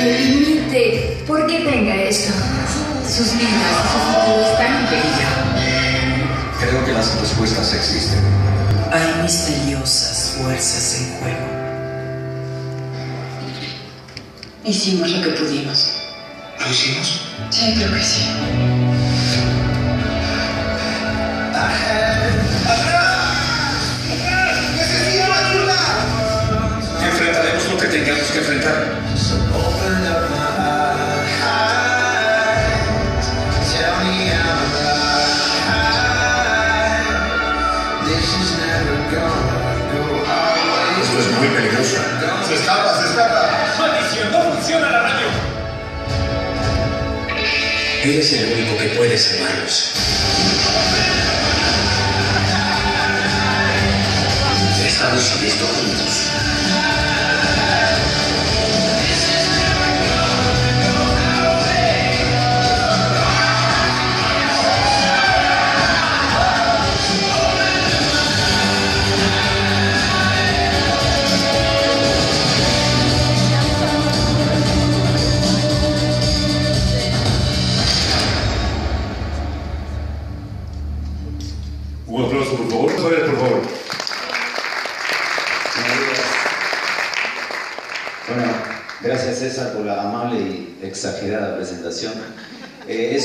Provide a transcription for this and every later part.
Permite, ¿por qué tenga esto? Sus vidas, su futuro están en peligro. Creo que las respuestas existen. Hay misteriosas fuerzas en juego. Hicimos lo que pudimos. ¿Lo hicimos? Sí, creo que sí. Tengamos que enfrentar. Esto es muy peligroso. Se escapa, se escapa. ¡Maldición! ¡No funciona la radio! Él es el único que puede salvarnos. Estamos en esto juntos.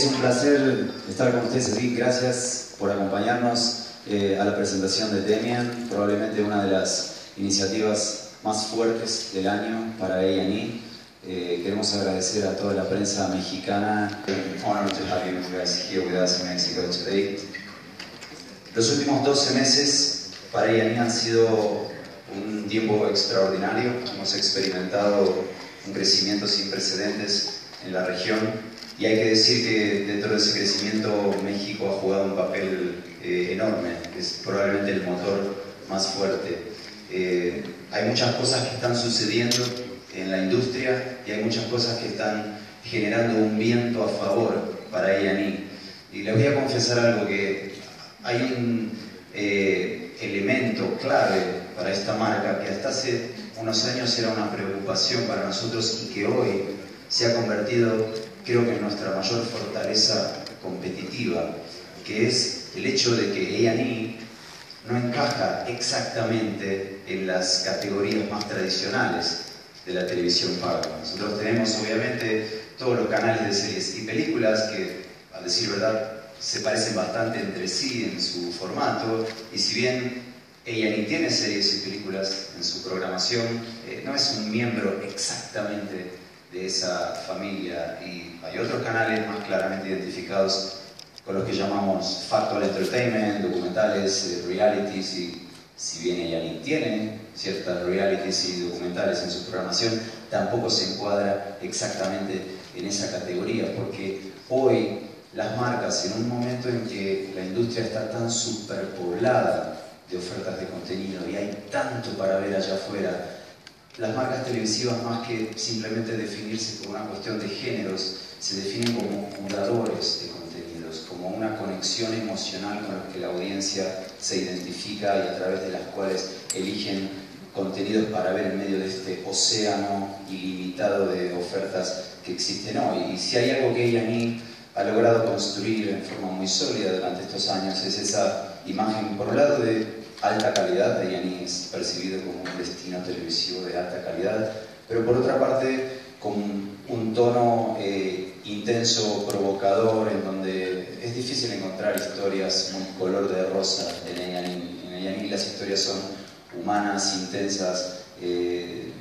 Es un placer estar con ustedes aquí. Gracias por acompañarnos eh, a la presentación de Demian, probablemente una de las iniciativas más fuertes del año para A&E. Eh, queremos agradecer a toda la prensa mexicana. Los últimos 12 meses para A&E han sido un tiempo extraordinario. Hemos experimentado un crecimiento sin precedentes en la región y hay que decir que dentro de ese crecimiento México ha jugado un papel eh, enorme, es probablemente el motor más fuerte. Eh, hay muchas cosas que están sucediendo en la industria y hay muchas cosas que están generando un viento a favor para A&E. Y les voy a confesar algo que hay un eh, elemento clave para esta marca que hasta hace unos años era una preocupación para nosotros y que hoy se ha convertido, creo que en nuestra mayor fortaleza competitiva, que es el hecho de que A&E no encaja exactamente en las categorías más tradicionales de la televisión paga. Nosotros tenemos obviamente todos los canales de series y películas que, a decir verdad, se parecen bastante entre sí en su formato y si bien ella ni tiene series y películas en su programación, eh, no es un miembro exactamente de esa familia y hay otros canales más claramente identificados con los que llamamos Factual Entertainment, documentales, eh, realities y si bien ella ni tiene ciertas realities y documentales en su programación, tampoco se encuadra exactamente en esa categoría porque hoy las marcas en un momento en que la industria está tan superpoblada de ofertas de contenido y hay tanto para ver allá afuera, las marcas televisivas más que simplemente definirse por una cuestión de géneros, se definen como curadores de contenidos, como una conexión emocional con la que la audiencia se identifica y a través de las cuales eligen contenidos para ver en medio de este océano ilimitado de ofertas que existen hoy. Y si hay algo que ella a mí ha logrado construir en forma muy sólida durante estos años es esa imagen, por un lado, de alta calidad, de Yanni es percibido como un destino televisivo de alta calidad, pero por otra parte con un tono eh, intenso, provocador, en donde es difícil encontrar historias muy color de rosa en Yanni. En Yanni las historias son humanas, intensas, eh,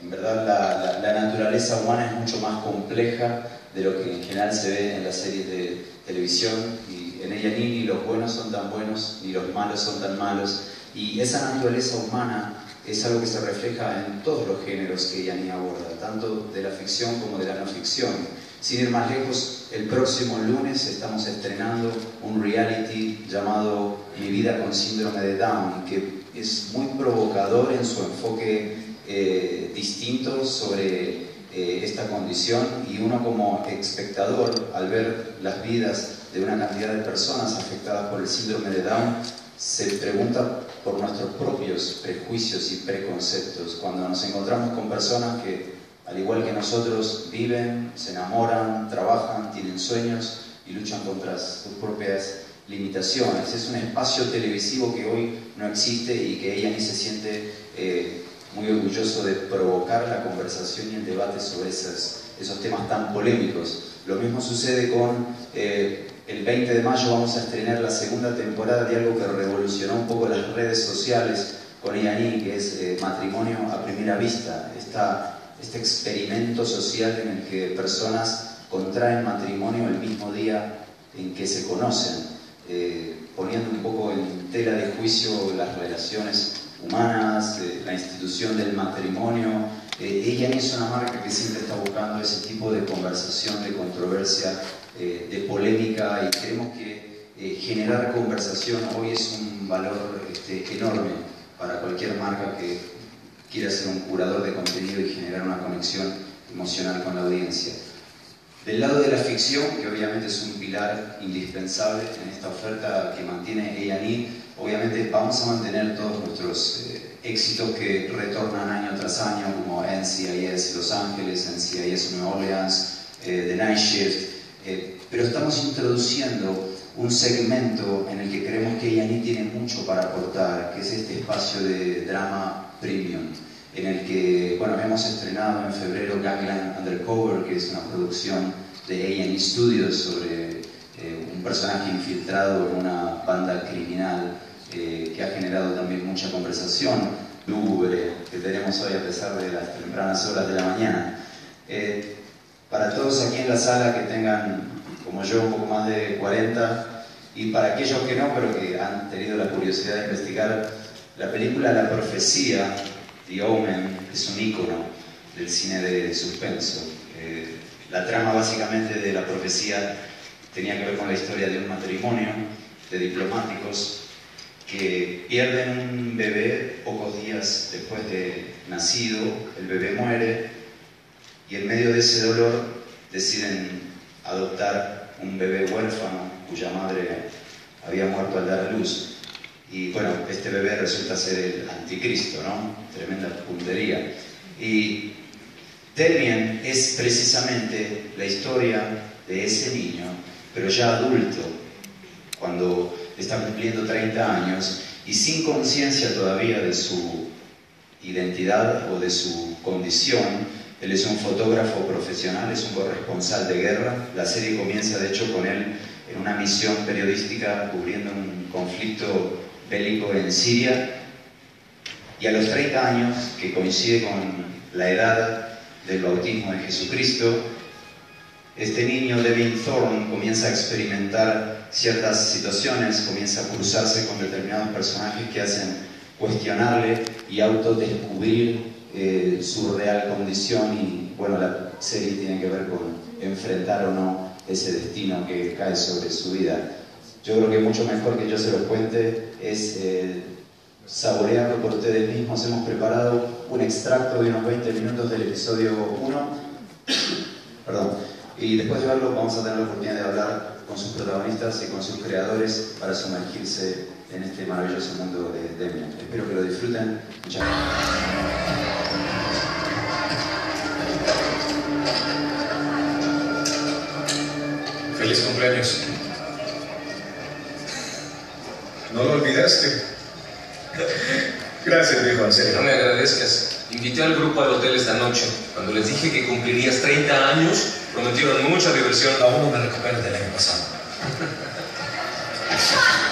en verdad la, la, la naturaleza humana es mucho más compleja de lo que en general se ve en las series de televisión y en ella ni los buenos son tan buenos ni los malos son tan malos y esa naturaleza humana es algo que se refleja en todos los géneros que ella ni aborda, tanto de la ficción como de la no ficción. Sin ir más lejos, el próximo lunes estamos estrenando un reality llamado Mi vida con síndrome de Down, que es muy provocador en su enfoque eh, distinto sobre eh, esta condición y uno como espectador, al ver las vidas de una cantidad de personas afectadas por el síndrome de Down, se pregunta por nuestros propios prejuicios y preconceptos. Cuando nos encontramos con personas que al igual que nosotros, viven, se enamoran, trabajan, tienen sueños y luchan contra sus propias limitaciones. Es un espacio televisivo que hoy no existe y que ella ni se siente eh, muy orgulloso de provocar la conversación y el debate sobre esos, esos temas tan polémicos. Lo mismo sucede con eh, el 20 de mayo vamos a estrenar la segunda temporada de algo que revolucionó un poco las redes sociales con Iani, que es eh, matrimonio a primera vista. Este experimento social en el que personas contraen matrimonio el mismo día en que se conocen, eh, poniendo un poco en tela de juicio las relaciones humanas, eh, la institución del matrimonio. Eh, ella es una marca que siempre está buscando ese tipo de conversación, de controversia, eh, de polémica y creemos que generar conversación hoy es un valor este, enorme para cualquier marca que quiera ser un curador de contenido y generar una conexión emocional con la audiencia. Del lado de la ficción, que obviamente es un pilar indispensable en esta oferta que mantiene A&E, obviamente vamos a mantener todos nuestros eh, éxitos que retornan año tras año, como NCIS Los Ángeles, NCIS New Orleans, eh, The Night Shift, eh, pero estamos introduciendo un segmento en el que creemos que A&E tiene mucho para aportar, que es este espacio de drama premium en el que, bueno, hemos estrenado en febrero Gangland Undercover, que es una producción de A&E Studios sobre eh, un personaje infiltrado en una banda criminal eh, que ha generado también mucha conversación lúgubre que tenemos hoy a pesar de las tempranas horas de la mañana. Eh, para todos aquí en la sala que tengan, como yo, un poco más de 40, y para aquellos que no, pero que han tenido la curiosidad de investigar, la película La Profecía The Omen es un ícono del cine de suspenso. Eh, la trama básicamente de la profecía tenía que ver con la historia de un matrimonio de diplomáticos que pierden un bebé pocos días después de nacido, el bebé muere y en medio de ese dolor deciden adoptar un bebé huérfano cuya madre había muerto al dar a luz. Y bueno, este bebé resulta ser el anticristo, ¿no? Tremenda puntería. Y Damien es precisamente la historia de ese niño, pero ya adulto, cuando está cumpliendo 30 años y sin conciencia todavía de su identidad o de su condición. Él es un fotógrafo profesional, es un corresponsal de guerra. La serie comienza de hecho con él en una misión periodística cubriendo un conflicto bélico en Siria y a los 30 años, que coincide con la edad del bautismo de Jesucristo, este niño Devin Thorne comienza a experimentar ciertas situaciones, comienza a cruzarse con determinados personajes que hacen cuestionarle y autodescubrir eh, su real condición y bueno, la serie tiene que ver con enfrentar o no ese destino que cae sobre su vida. Yo creo que mucho mejor que yo se lo cuente es eh, saborearlo por ustedes mismos. Hemos preparado un extracto de unos 20 minutos del episodio 1. Perdón. Y después de verlo vamos a tener la oportunidad de hablar con sus protagonistas y con sus creadores para sumergirse en este maravilloso mundo de Demian. Espero que lo disfruten. Muchas gracias. Feliz cumpleaños. ¿No lo olvidaste? Gracias, viejo, en serio. No me agradezcas. Invité al grupo al hotel esta noche. Cuando les dije que cumplirías 30 años, prometieron mucha diversión. Aún no me recupero del año pasado.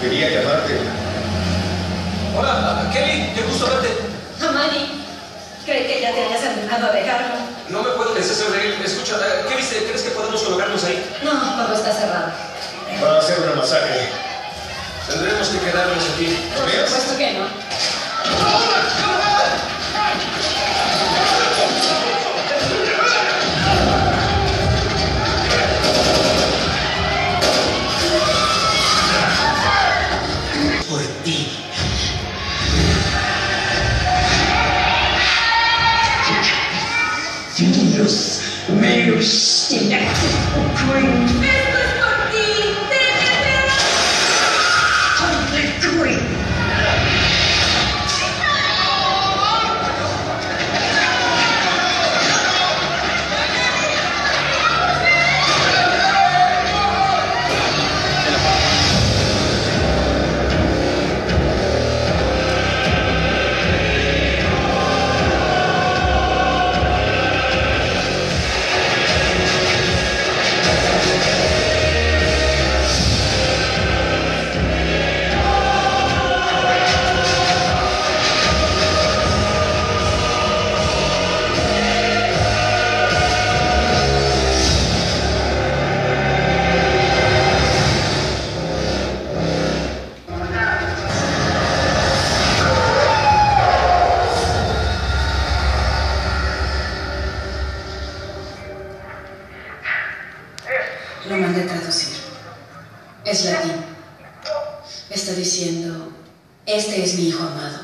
Quería llamarte. Hola, Kelly, qué gusto verte. Amani, ¿cree que ya te hayas animado a dejarlo? No me puedo deshacer de él. Escucha, eh, ¿qué viste? ¿Crees que podemos colocarnos ahí? No, todo está cerrado. Va a hacer una masacre. Tendremos que quedarnos aquí. Por supuesto que no. grace in active Lo mandé traducir. Es latín. Está diciendo, este es mi Hijo amado,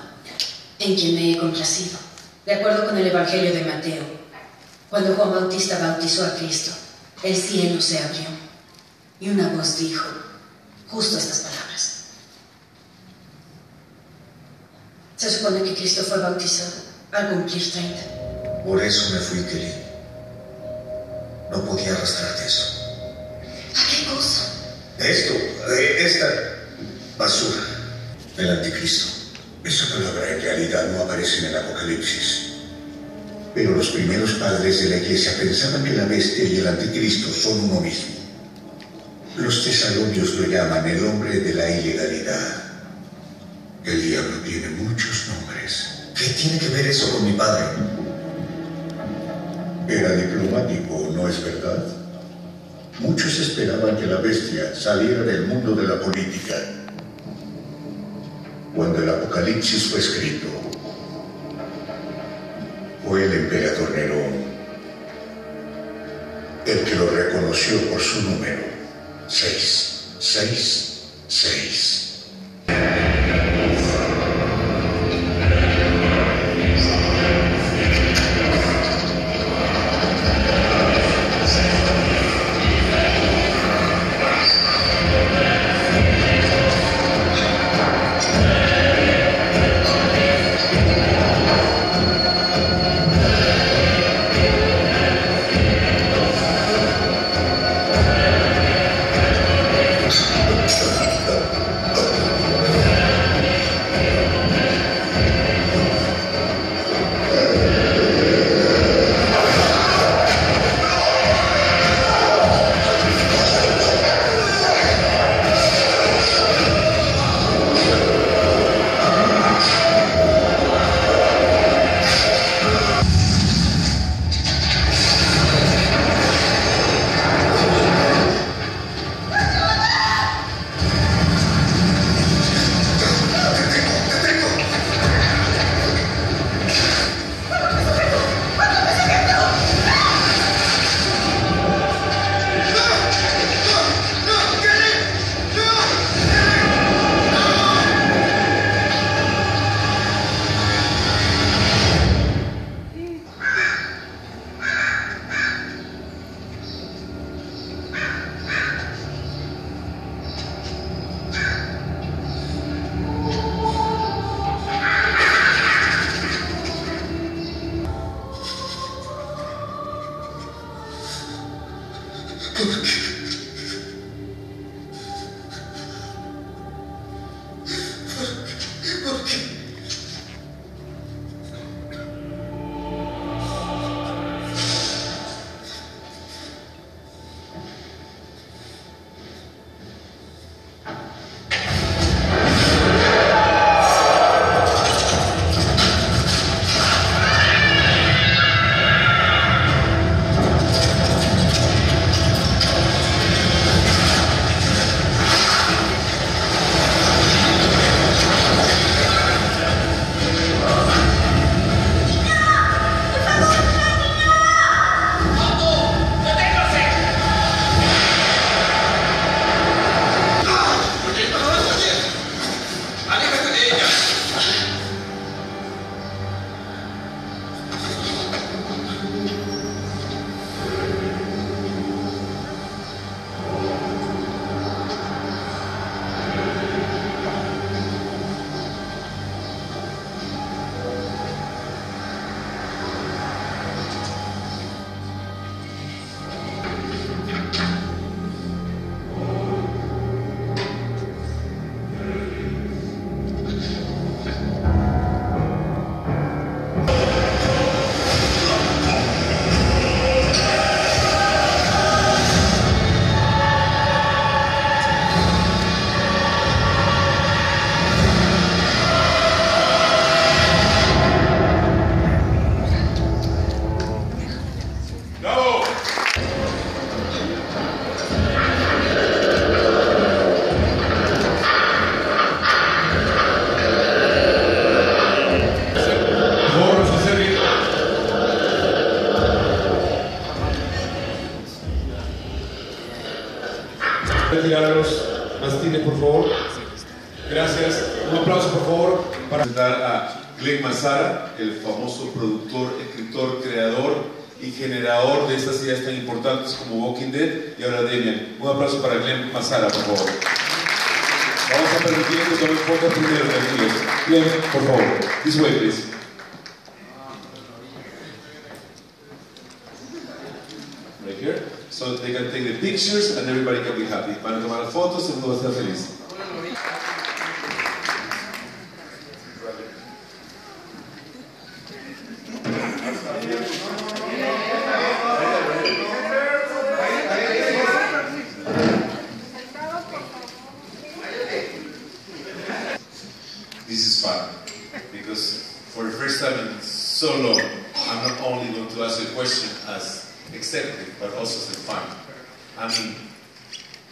en quien me he complacido. De acuerdo con el Evangelio de Mateo, cuando Juan Bautista bautizó a Cristo, el cielo se abrió y una voz dijo justo estas palabras. Se supone que Cristo fue bautizado al cumplir 30. Por eso me fui, Kelly. No podía arrastrarte eso. ¿A qué cosa? Esto, eh, esta basura del anticristo. Esa palabra en realidad no aparece en el Apocalipsis. Pero los primeros padres de la iglesia pensaban que la bestia y el anticristo son uno mismo. Los tesalonios lo llaman el hombre de la ilegalidad. El diablo tiene muchos nombres. ¿Qué tiene que ver eso con mi padre? Era diplomático, ¿no es verdad? Muchos esperaban que la bestia saliera del mundo de la política. Cuando el Apocalipsis fue escrito, fue el emperador Nerón el que lo reconoció por su número. Palestina, por favor. Gracias. Un aplauso, por favor. Para presentar a Glenn Mazara, el famoso productor, escritor, creador y generador de estas ideas tan importantes como Walking Dead y ahora Demian. Un aplauso para Glenn Mazara, por favor. Vamos a permitir que tomen fotos primero, tranquilos. Glenn, por favor. This way, please. So they can take the pictures and everybody can be happy. Van a tomar fotos, el mundo va a feliz. This is fun because for the first time in so long, I'm not only going to ask a question as executive, but also a fan. I mean,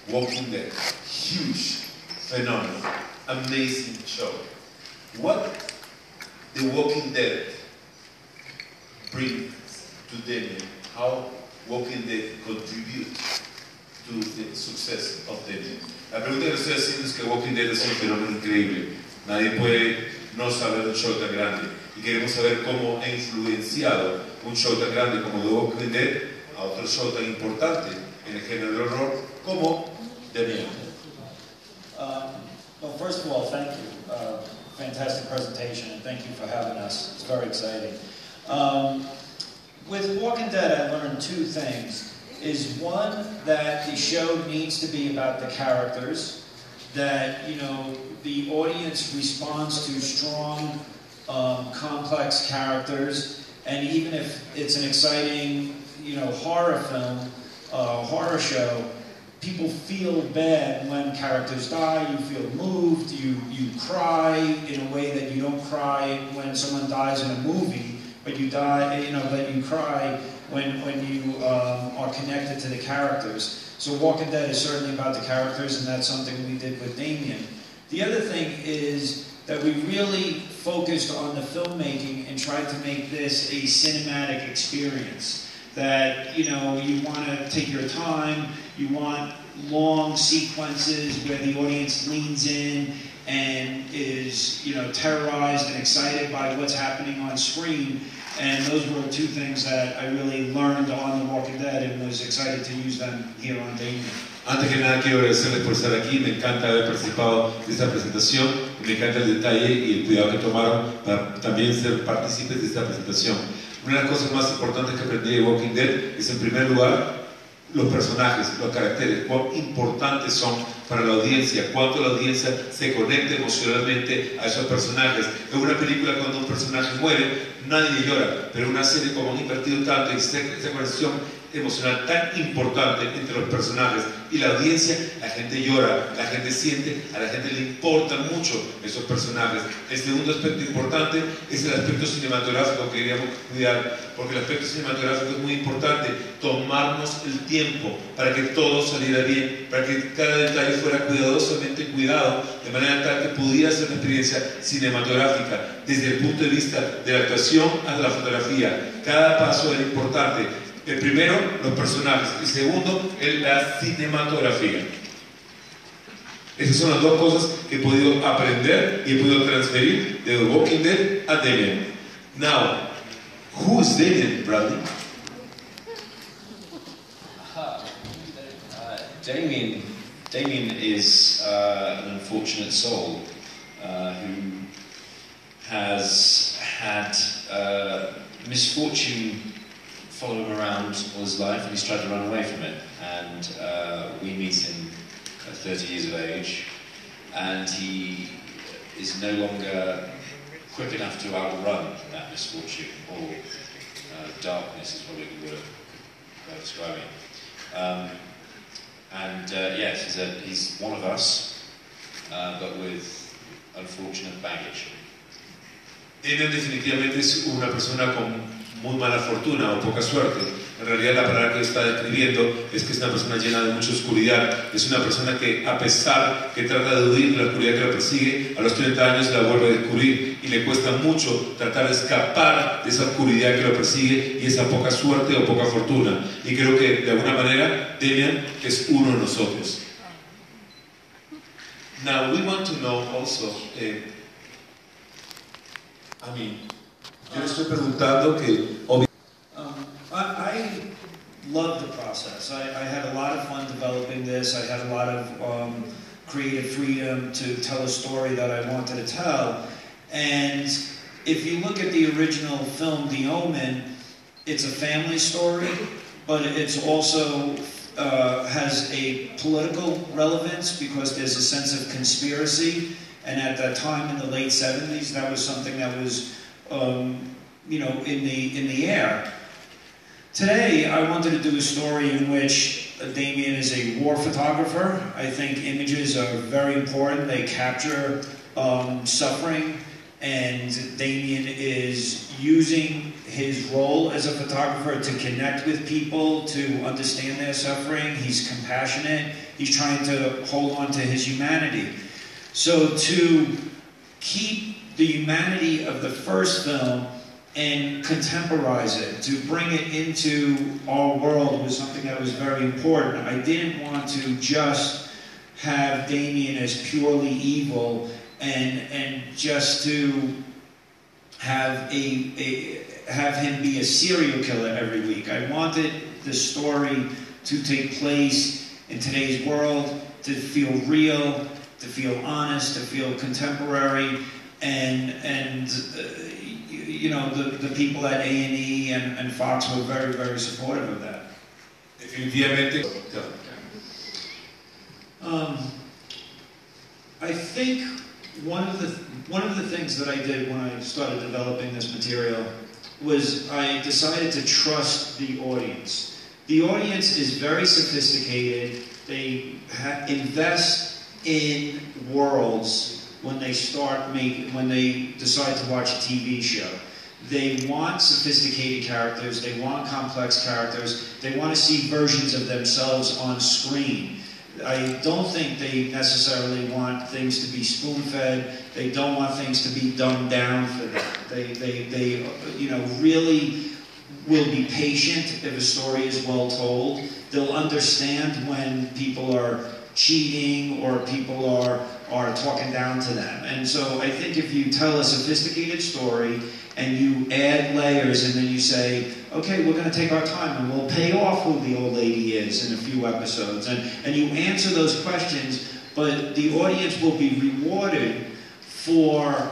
Walking Dead, huge, phenomenal, amazing show. What The Walking Dead brings to Damien, how Walking Dead contributes to the success of Damien. La pregunta que estoy haciendo es que Walking Dead es un fenómeno increíble. Nadie puede no saber un show tan grande. Y queremos saber cómo ha influenciado un show tan grande como The Walking Dead a otro show tan importante en el género del horror como Damien. Um, well, first of all, thank you. Uh, fantastic presentation, and thank you for having us. It's very exciting. Um, with Walking Dead, I learned two things. Is one that the show needs to be about the characters, that you know the audience responds to strong, um, complex characters, and even if it's an exciting, you know, horror film, uh, horror show, people feel bad when characters die. You feel moved. You you cry in a way that you don't cry when someone dies in a movie, but you die. You know, but you cry when when you um, are connected to the characters. So Walking Dead is certainly about the characters, and that's something we did with Damien. The other thing is that we really focused on the filmmaking and tried to make this a cinematic experience. That you know you want to take your time. You want long sequences where the audience leans in and is you know terrorized and excited by what's happening on screen. And those were two things that I really learned on The Walking Dead and was excited to use them here on Damien. Antes que nada quiero agradecerles por estar aquí, me encanta haber participado de esta presentación, me encanta el detalle y el cuidado que tomaron para también ser partícipes de esta presentación. Una de las cosas más importantes que aprendí de Walking Dead es en primer lugar los personajes, los caracteres, cuán importantes son para la audiencia, cuánto la audiencia se conecta emocionalmente a esos personajes. En una película cuando un personaje muere, nadie llora, pero en una serie como han invertido tanto en esa conexión emocional tan importante entre los personajes y la audiencia, la gente llora, la gente siente, a la gente le importan mucho esos personajes. El segundo aspecto importante es el aspecto cinematográfico que queríamos cuidar, porque el aspecto cinematográfico es muy importante, tomarnos el tiempo para que todo saliera bien, para que cada detalle fuera cuidadosamente cuidado, de manera tal que pudiera ser una experiencia cinematográfica, desde el punto de vista de la actuación hasta la fotografía. Cada paso era importante. El primero, los personajes. El segundo, la cinematografía. Esas son las dos cosas que he podido aprender y he podido transferir de The Walking Dead a Damien. Now, who is Damien, Bradley? Uh, Damien, Damien is uh, an unfortunate soul uh, who has had uh, misfortune follow him around all his life and he's tried to run away from it. And uh, we meet him at 30 years of age and he is no longer quick enough to outrun that misfortune or uh, darkness is probably the word of describing. Um, and uh, yes, he's, a, he's one of us, uh, but with unfortunate baggage. Damien definitivamente una persona con muy mala fortuna o poca suerte. En realidad la palabra que está describiendo es que es una persona llena de mucha oscuridad. Es una persona que a pesar que trata de huir de la oscuridad que la persigue, a los 30 años la vuelve a descubrir y le cuesta mucho tratar de escapar de esa oscuridad que lo persigue y esa poca suerte o poca fortuna. Y creo que de alguna manera Demian es uno de nosotros. Now we want to know also, eh, A mí. Yo estoy preguntando que Um, I, I loved the process. I, I had a lot of fun developing this. I had a lot of um, creative freedom to tell a story that I wanted to tell. And if you look at the original film, The Omen, it's a family story, but it's also uh, has a political relevance because there's a sense of conspiracy. And at that time in the late 70s, that was something that was, um, you know, in the in the air. Today, I wanted to do a story in which Damien is a war photographer. I think images are very important. They capture um, suffering, and Damien is using his role as a photographer to connect with people, to understand their suffering. He's compassionate. He's trying to hold on to his humanity. So to keep the humanity of the first film and contemporize it, to bring it into our world was something that was very important. I didn't want to just have Damien as purely evil and and just to have a, a have him be a serial killer every week. I wanted the story to take place in today's world, to feel real, to feel honest, to feel contemporary, and and uh, you, you know the, the people at A and E and Fox were very very supportive of that. definitivamente... Um, I think one of the one of the things that I did when I started developing this material was I decided to trust the audience. The audience is very sophisticated. They ha- invest in worlds when they start make when they decide to watch a TV show. They want sophisticated characters. They want complex characters. They want to see versions of themselves on screen. I don't think they necessarily want things to be spoon-fed. They don't want things to be dumbed down for them. They, they, they, you know, really will be patient if a story is well told. They'll understand when people are cheating or people are, are talking down to them. And so I think if you tell a sophisticated story and you add layers and then you say, okay, we're going to take our time and we'll pay off who the old lady is in a few episodes. And, and you answer those questions, but the audience will be rewarded for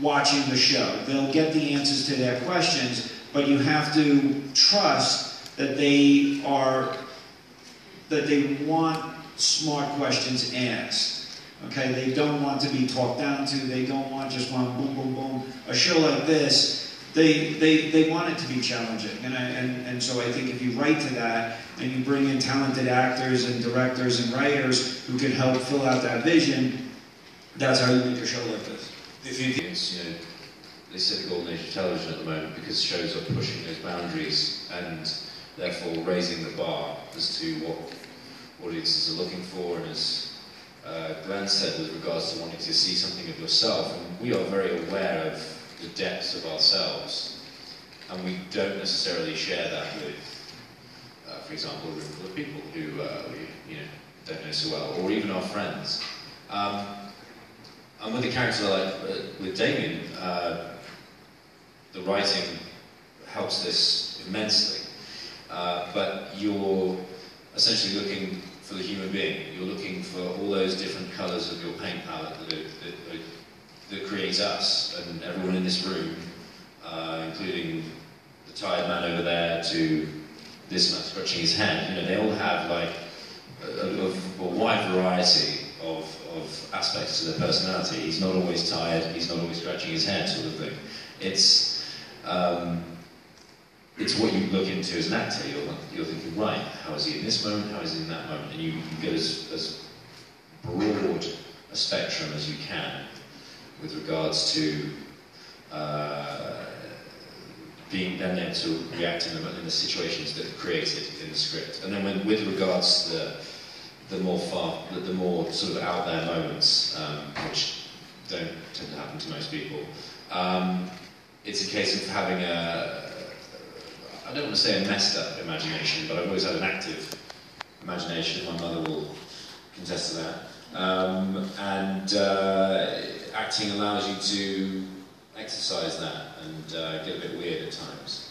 watching the show. They'll get the answers to their questions, but you have to trust that they are that they want smart questions asked. Okay, they don't want to be talked down to. They don't want just one boom, boom, boom. A show like this, they they, they want it to be challenging, and I, and and so I think if you write to that and you bring in talented actors and directors and writers who can help fill out that vision, that's how you make a show like this. It's, you know, they say the golden age of television at the moment because shows are pushing those boundaries and therefore raising the bar as to what audiences are looking for. And as uh, Glenn said with regards to wanting to see something of yourself, and we are very aware of the depths of ourselves, and we don't necessarily share that with, uh, for example, a room full of people who uh, we you know, don't know so well, or even our friends. Um, and with the character like uh, with Damien, uh, the writing helps this immensely. Uh, but you're essentially looking for the human being. You're looking for all those different colours of your paint palette that, that, that, creates us and everyone in this room, uh, including the tired man over there to this man scratching his head. You know, they all have like a, a, a wide variety of, of aspects to their personality. He's not always tired, he's not always scratching his head, sort of thing. It's, um, it's what you look into as an actor. You're, you're thinking, right, how is he in this moment, how is he in that moment? And you, you get as, as broad a spectrum as you can with regards to uh, being then able to react in the, in the situations that are created in the script. And then when, with regards to the the more far, the, the more sort of out there moments, um, which don't tend to happen to most people. Um, it's a case of having a, I don't want to say a messed up imagination, but I've always had an active imagination. My mother will contest to that. Um, and uh, acting allows you to exercise that and uh, get a bit weird at times.